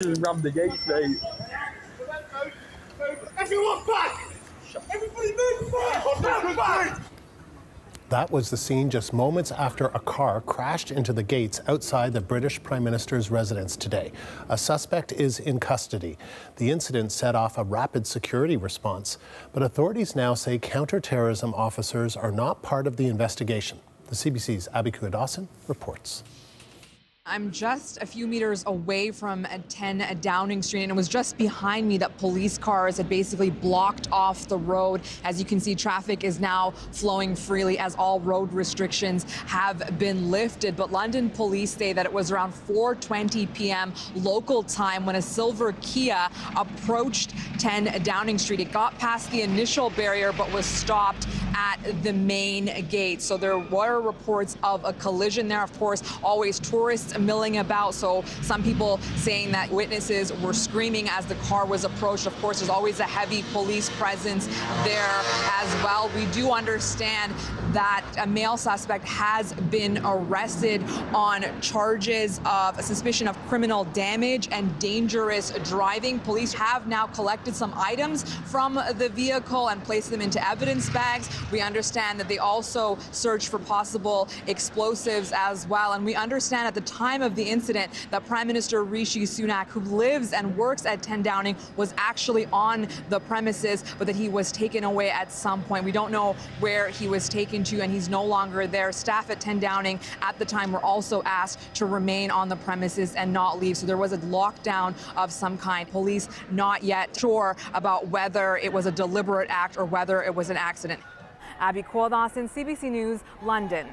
Just ram the gates, mate. Everyone back! Everybody move back! back! That was the scene just moments after a car crashed into the gates outside the British Prime Minister's residence today. A suspect is in custody. The incident set off a rapid security response, but authorities now say counterterrorism officers are not part of the investigation. The CBC's Abby Dawson reports. I'm just a few meters away from 10 Downing Street, and it was just behind me that police cars had basically blocked off the road. As you can see, traffic is now flowing freely as all road restrictions have been lifted. But London police say that it was around 4:20 p.m. local time when a silver Kia approached 10 Downing Street. It got past the initial barrier, but was stopped at the main gate. So there were reports of a collision there. Of course, always tourists milling about. So some people saying that witnesses were screaming as the car was approached. Of course, there's always a heavy police presence there as well. We do understand that a male suspect has been arrested on charges of suspicion of criminal damage and dangerous driving. Police have now collected some items from the vehicle and placed them into evidence bags. We understand that they also searched for possible explosives as well. And we understand at the time of the incident that Prime Minister Rishi Sunak, who lives and works at 10 Downing, was actually on the premises, but that he was taken away at some point. We don't know where he was taken to, and he's no longer there. Staff at 10 Downing at the time were also asked to remain on the premises and not leave. So there was a lockdown of some kind. Police not yet sure about whether it was a deliberate act or whether it was an accident. Abby Kuodawson, CBC News, London.